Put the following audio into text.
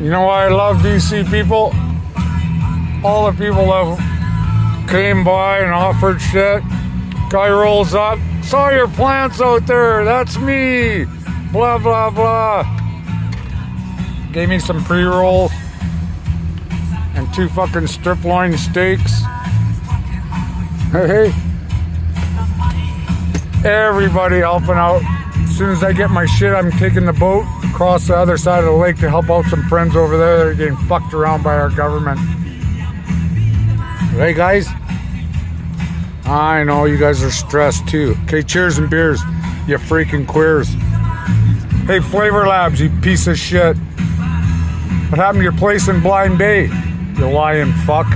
you know why I love BC people? All the people that came by and offered shit. Guy rolls up, saw your plants out there, that's me. Blah, blah, blah. Gave me some pre rolls and two fucking strip loin steaks. Hey, everybody helping out. As soon as I get my shit, I'm taking the boat across the other side of the lake to help out some friends over there that are getting fucked around by our government. Hey guys, I know you guys are stressed too. Okay, cheers and beers, you freaking queers. Hey, Flavor Labs, you piece of shit. What happened to your place in Blind Bay? You lying fuck.